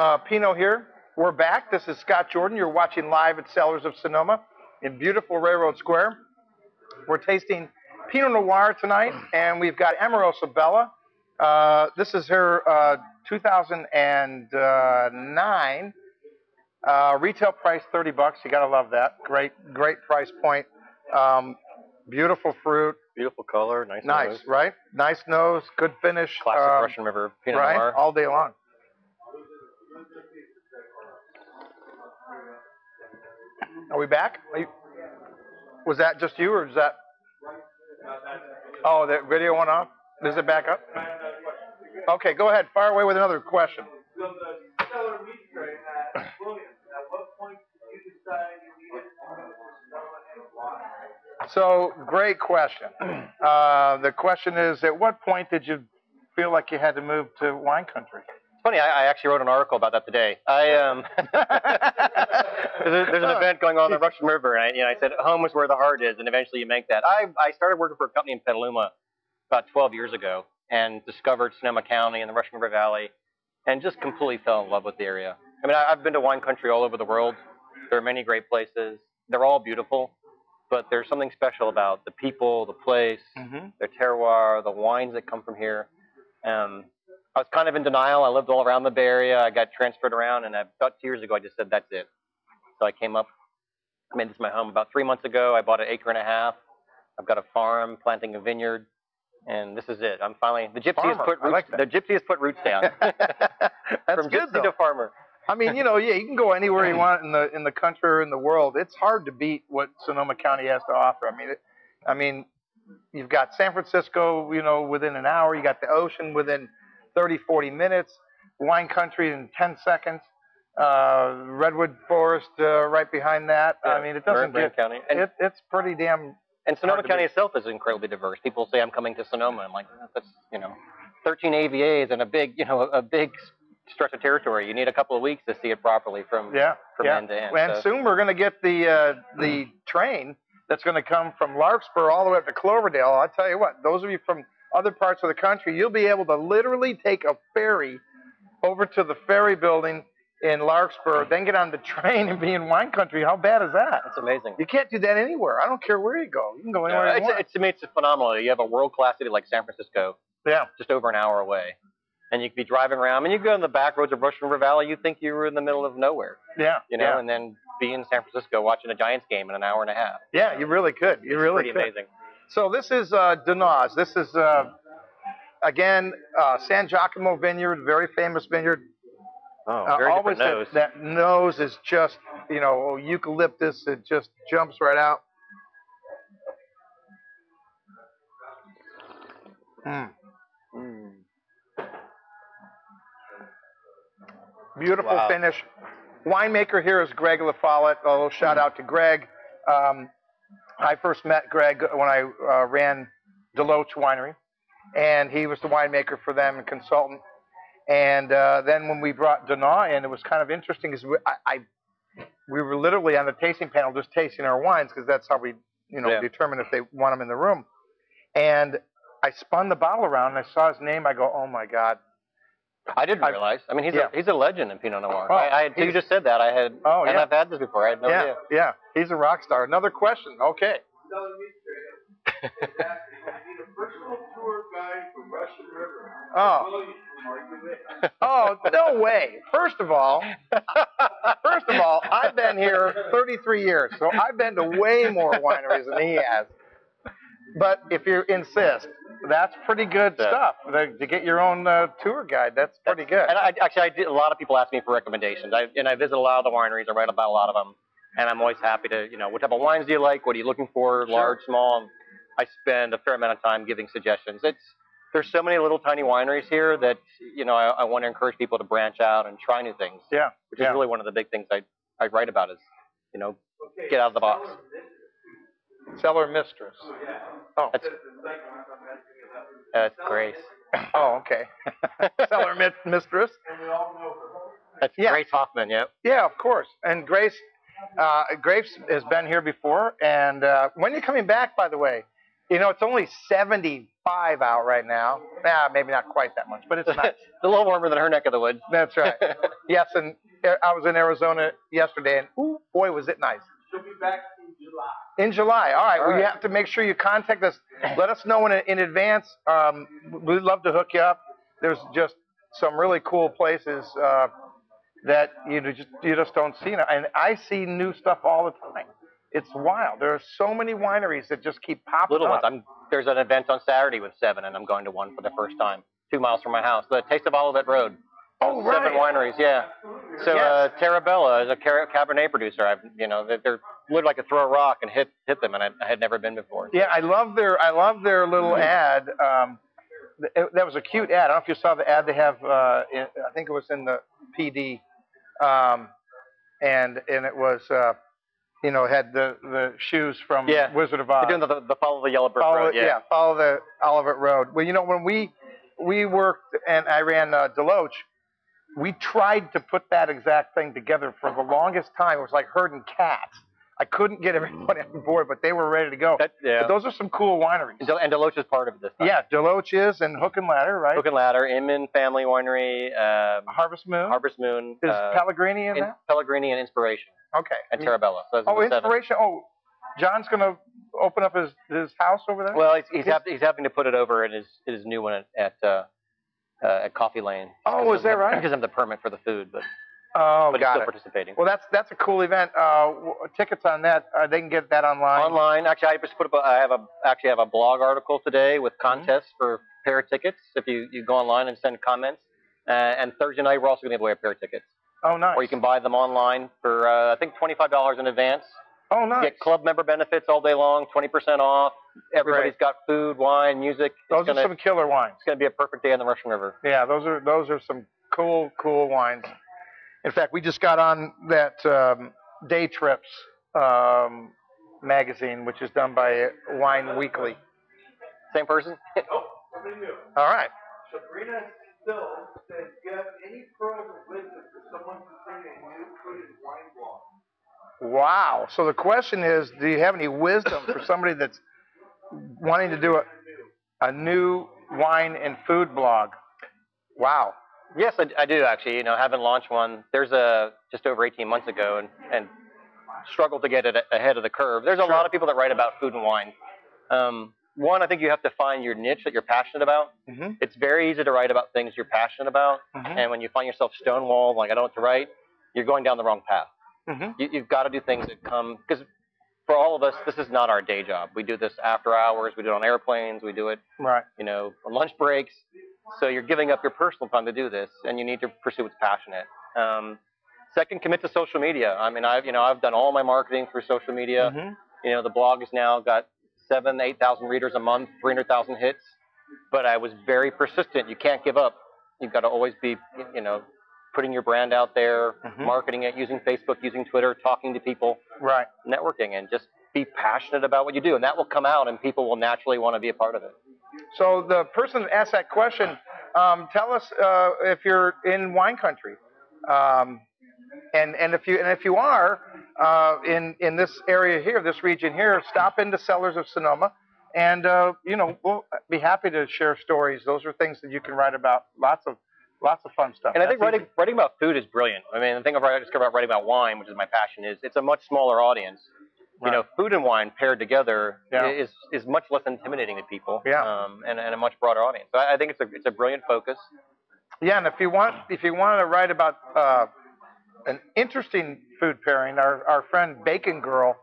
uh, Pinot here. We're back. This is Scott Jordan. You're watching live at Cellars of Sonoma in beautiful Railroad Square. We're tasting Pinot Noir tonight, and we've got Amorosa Bella. Uh, this is her uh, 2009 uh, retail price 30 bucks. You gotta love that. Great, great price point. Um, beautiful fruit. Beautiful color, nice. Nose. Nice, nose. right? Nice nose, good finish. Classic um, Russian River Pinot right? Noir. All day long. Are we back? Are you- was that just you, or is that? Oh, the video went off. Is it back up? Okay, go ahead. Fire away with another question. So great question. Uh, the question is, at what point did you feel like you had to move to wine country? It's funny. I, I actually wrote an article about that today. I um, there's, there's an event going on in the Russian River, and I, you know, I said home is where the heart is, and eventually you make that. I I started working for a company in Petaluma about 12 years ago, and discovered Sonoma County and the Russian River Valley, and just completely fell in love with the area. I mean, I, I've been to wine country all over the world. There are many great places. They're all beautiful, but there's something special about the people, the place, Mm-hmm. their terroir, the wines that come from here. Um, I was kind of in denial. I lived all around the Bay Area. I got transferred around, and about two years ago, I just said, that's it. So I came up, I made this my home about three months ago. I bought an acre and a half. I've got a farm, planting a vineyard, and this is it. I'm finally, the gypsy has put roots, like the gypsy has put roots down. That's From good gypsy though. to farmer. I mean, you know, yeah, you can go anywhere you want in the in the country or in the world. It's hard to beat what Sonoma County has to offer. I mean, it, I mean, you've got San Francisco, you know, within an hour. You got the ocean within 30, 40 minutes. Wine country in 10 seconds. Uh, Redwood Forest uh, right behind that. I mean, it doesn't Marin get. County. And, It, it's pretty damn. and Sonoma County beat. itself is incredibly diverse. People say I'm coming to Sonoma. I'm like, that's, you know, 13 AVAs and a big, you know, a big stretch of territory. You need a couple of weeks to see it properly from Yeah, from yeah. end to end. And So- soon we're going to get the uh, the train that's going to come from Larkspur all the way up to Cloverdale. I tell you what, those of you from other parts of the country, you'll be able to literally take a ferry over to the ferry building in Larkspur, then get on the train and be in wine country. How bad is that? That's amazing. You can't do that anywhere. I don't care where you go. You can go anywhere Yeah, you it's, it's, to me, it's phenomenal. You have a world class city like San Francisco, yeah, just over an hour away, and you could be driving around. I mean, you go in the back roads of Russian River Valley, you think you were in the middle of nowhere, yeah, you know, yeah. and then be in San Francisco watching a Giants game in an hour and a half. Yeah, you really could. You really Pretty could. amazing. So this is uh, Denaz. This is uh, again uh, San Giacomo Vineyard, very famous vineyard. Oh, Uh, very always nose. That, that nose is just, you know, eucalyptus. It just jumps right out. Mm. Mm. Beautiful Wow. finish. Winemaker here is Greg LaFollette. A little shout out to Greg. Um, I first met Greg when I uh, ran Deloach Winery, and he was the winemaker for them and consultant. And uh, then when we brought Dana in, it was kind of interesting because we, I, I, we were literally on the tasting panel just tasting our wines because that's how we, you know, Yeah. determine if they want them in the room. And I spun the bottle around and I saw his name. I go, oh my God. I didn't I- realize. I mean, he's yeah. a he's a legend in Pinot Noir. Oh, I, I until you just said that, I had Oh, and yeah. I've had this before. I had no yeah, idea. yeah, he's a rock star. Another question. Okay. Seller meat tray is asking, I need a personal tour guide for Russian River. Oh. Williams, are you in? Oh, no way. First of all, first of all, I've been here 33 years, so I've been to way more wineries than he has. But if you insist, that's pretty good Yeah. stuff. The- To get your own uh, tour guide, that's pretty good. And I, actually, I did, a lot of people ask me for recommendations. I, and I visit a lot of the wineries. I write about a lot of them, and I'm always happy to, you know, what type of wines do you like? What are you looking for? Sure. Large, small. I spend a fair amount of time giving suggestions. It's there's so many little tiny wineries here that you know I, I want to encourage people to branch out and try new things. Yeah, which yeah. is really one of the big things I I write about is you know get out of the box. Cellar mistress. Oh, That's that's Grace. oh, okay. Cellar mit- mistress. That's Yeah. Grace Hoffman. Yep. Yeah, of course. And Grace, uh, Grace has been here before. And uh, when are you coming back, by the way? You know, it's only 75 out right now. Nah, maybe not quite that much, but it's nice. it's a little warmer than her neck of the woods. That's right. Yes, and uh, I was in Arizona yesterday, and ooh, boy, was it nice. She'll be back in July. In July. All right. All well, you have to make sure you contact us. Let us know in, in advance. Um, we'd love to hook you up. There's just some really cool places uh, that you just you just don't see. now. And I see new stuff all the time. It's wild. There are so many wineries that just keep popping Little ones. up. I'm there's an event on Saturday with seven, and I'm going to one for the first time, two miles from my house. The Taste of Olivet Road. oh, Seven right. Seven wineries, yeah. So Yes. uh, Tara Bella is a Cabernet producer. I've, you know, they're, literally like to throw a rock and hit hit them, and I, I had never been before. Yeah, I love their I love their little Mm-hmm. ad. Um, th- that was a cute ad. I don't know if you saw the ad they have. Uh, in, I think it was in the PD, um, and and it was uh, you know had the the shoes from Yeah. Wizard of Oz. They're doing the, the follow the yellow brick follow road. it, yeah. follow the Olivet Road. Well, you know when we we worked and I ran uh, Deloach, we tried to put that exact thing together for the longest time. It was like herding cats. I couldn't get everybody on board, but they were ready to go. That, yeah. But those are some cool wineries. And Del- and Deloach is part of this. time. Yeah, Deloach is and Hook and Ladder, right? Hook and Ladder, Inman Family Winery, um, Harvest Moon. Harvest Moon, is uh, Pellegrini in in- that? Pellegrini, and Inspiration, Okay. and Tara Bella. So oh, the seven. inspiration. Oh, John's gonna open up his his house over there. Well, he's he's, hap- he's having to put it over in his his new one at at, uh, uh, at Coffee Lane. Oh, is that right? Because of the permit for the food, but oh, but he's got still it. participating. Well, that's that's a cool event. Uh, tickets on that, uh, they can get that online. Online, actually, I just put up. A, I have a actually have a blog article today with Mm-hmm. contests for pair of tickets. If you, you go online and send comments, uh, and Thursday night we're also going to give away a pair of tickets, Oh, nice. or you can buy them online for uh, I think twenty five dollars in advance. oh, nice. Get club member benefits all day long, twenty percent off. Everybody's got food, wine, music. Those it's gonna are some killer wines. it's gonna be a perfect day on the Russian River. Yeah, those are those are some cool cool wines. In fact, we just got on that um, Day Trips um, magazine, which is done by Wine Weekly. Same person. Oh, something new. All right. Sabrina Still says, do you have any pearls of wisdom for someone considering a new food and wine blog? Wow. So the question is, do you have any wisdom for somebody that's wanting to do a, a new wine and food blog? Wow. Yes, I, I do actually. You know, having launched one, there's a just over 18 months ago, and and struggled to get it ahead of the curve. There's a Sure. lot of people that write about food and wine. Um, one, I think you have to find your niche that you're passionate about. Mm-hmm. It's very easy to write about things you're passionate about, Mhm. and when you find yourself stonewalled, like I don't know what to write, you're going down the wrong path. Mm-hmm. You, you've got to do things that come because for all of us, this is not our day job. We do this after hours. We do it on airplanes. We do it Right. you know, on lunch breaks. So you're giving up your personal time to do this, and you need to pursue what's passionate. Um, second, commit to social media. I mean, I've you know I've done all my marketing through social media. Mhm. You know, the blog has now got seven, eight thousand readers a month, three hundred thousand hits. But I was very persistent. You can't give up. You've got to always be, you know, putting your brand out there, Mhm. marketing it, using Facebook, using Twitter, talking to people, Right. networking, and just be passionate about what you do, and that will come out, and people will naturally want to be a part of it. So the person that asked that question, um, tell us uh, if you're in wine country, um, and and if you and if you are uh, in in this area here, this region here, stop into Cellars of Sonoma, and uh, you know we'll be happy to share stories. Those are things that you can write about. Lots of lots of fun stuff. And I think writing easy. writing about food is brilliant. I mean, the thing about discovered about writing about wine, which is my passion, is it's a much smaller audience. You know, food and wine paired together Yeah. is is much less intimidating to people. Yeah. Um, and, and a much broader audience. So I, I think it's a it's a brilliant focus. Yeah, and if you want if you want to write about uh, an interesting food pairing, our our friend Bacon Girl,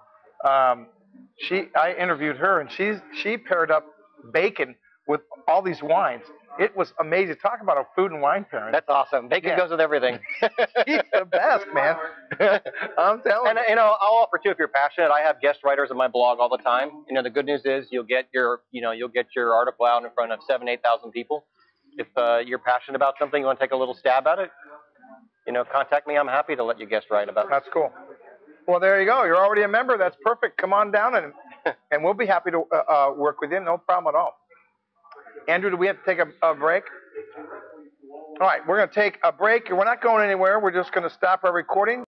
um, she I interviewed her and she's she paired up bacon with all these wines. It was amazing. Talk about a food and wine pairing. That's awesome. Bacon Yeah. goes with everything. She's the best, man. I'm telling And you. you know, I'll offer too if you're passionate. I have guest writers on my blog all the time. You know, the good news is you'll get your you know you'll get your article out in front of seven eight thousand people. If uh, you're passionate about something, you want to take a little stab at it. You know, contact me. I'm happy to let you guest write about it. That's cool. Well, there you go. You're already a member. That's perfect. Come on down and and we'll be happy to uh, uh, work with you. No problem at all. Andrew, do we have to take a, a break? All right, we're going to take a break. We're not going anywhere. We're just going to stop our recording.